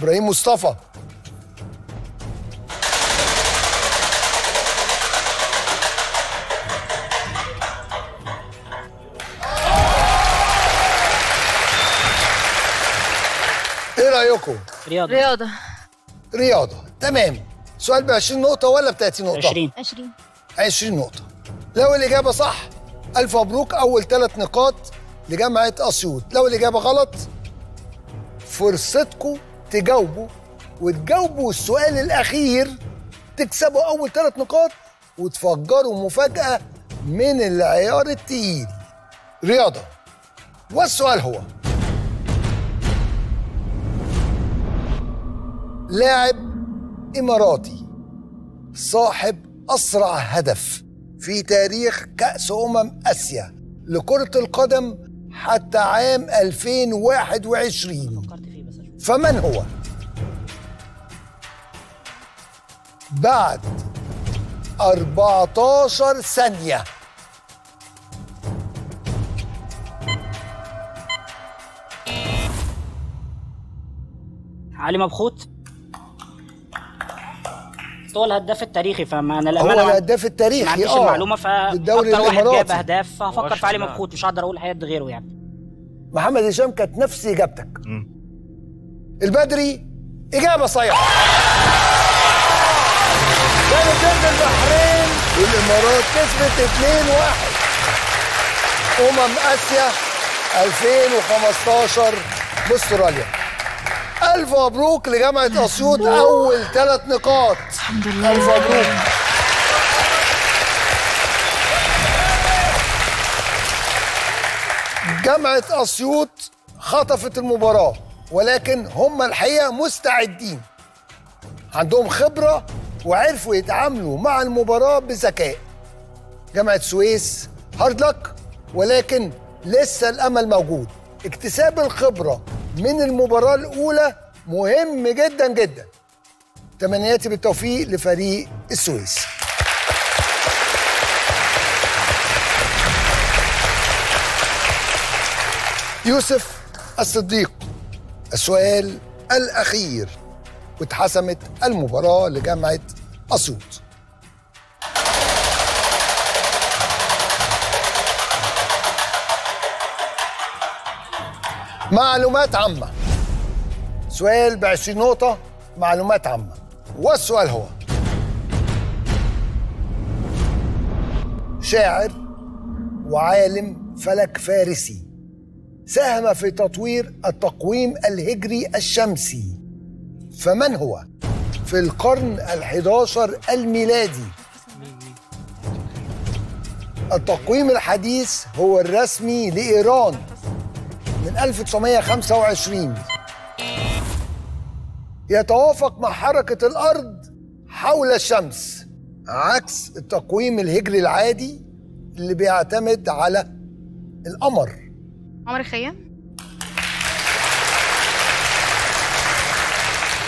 إبراهيم مصطفى. إيه رأيكم؟ رياضة. رياضة. رياضة. تمام. سؤال ب 20 نقطة ولا ب 30 نقطة؟ 20 20 20 نقطة. لو الإجابة صح ألف مبروك. أول ثلاث نقاط لجامعة أسيوط. لو الإجابة غلط فرصتكم تجاوبوا وتجاوبوا السؤال الأخير تكسبوا أول ثلاث نقاط وتفجروا مفاجأة من العيار التقيل. رياضة. والسؤال هو لاعب إماراتي صاحب أسرع هدف في تاريخ كأس أمم آسيا لكرة القدم حتى عام 2021 فمن هو؟ بعد 14 ثانية. علي مبخوت؟ هو الهداف التاريخي فما أنا هو ما- الهداف ما التاريخي عنديش آه. المعلومة للدوري فاكتر واحد جاب أهداف فهفكر في علي. مبخوت. مش هقدر أقول حد غيره يعني. محمد هشام كانت نفس إجابتك. البدري إجابة صحيحة. كانت ضد البحرين والإمارات كسبت 2-1 أمم آسيا 2015 بأستراليا. ألف مبروك لجامعة أسيوط أول ثلاث نقاط. الحمد لله. ألف مبروك. جامعة أسيوط خطفت المباراة. ولكن هم الحقيقة مستعدين. عندهم خبرة وعرفوا يتعاملوا مع المباراة بذكاء. جامعة سويس هارد لك ولكن لسه الأمل موجود. اكتساب الخبرة من المباراة الأولى مهم جدا جدا. تمنياتي بالتوفيق لفريق السويس. يوسف الصديق. السؤال الأخير. واتحسمت المباراة لجامعة أسيوط. معلومات عامة. سؤال ب 20 نقطة معلومات عامة. والسؤال هو شاعر وعالم فلك فارسي ساهم في تطوير التقويم الهجري الشمسي. فمن هو؟ في القرن الحداشر الميلادي. التقويم الحديث هو الرسمي لإيران من 1925 يتوافق مع حركة الأرض حول الشمس عكس التقويم الهجري العادي اللي بيعتمد على القمر. عمر الخيام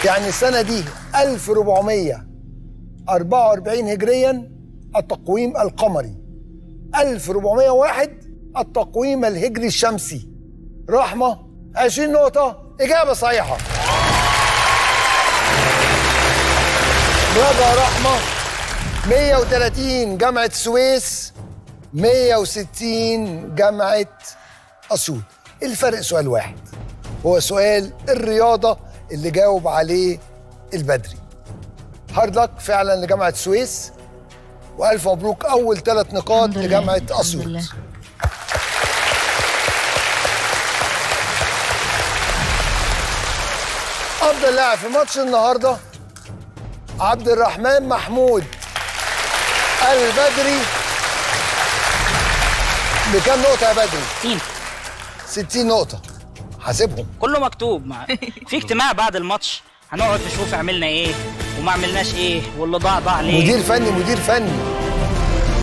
يعني السنة دي 1444 هجريا التقويم القمري. 1401 التقويم الهجري الشمسي. رحمة 20 نقطة. إجابة صحيحة. برافو رحمة؟ 130 جامعة السويس 160 جامعة أسيوط الفرق سؤال واحد. هو سؤال الرياضة اللي جاوب عليه البدري. هارد لك فعلا لجامعة السويس وألف مبروك أول ثلاث نقاط أسيوط. لله. أفضل لاعب في ماتش النهاردة عبد الرحمن محمود البدري. بكام نقطة يا بدري؟ 60 60 نقطة. حاسبهم كله مكتوب. مع... في اجتماع بعد الماتش. هنقعد نشوف عملنا إيه وما عملناش إيه واللي ضاع ضاع ليه. مدير فني مدير فني.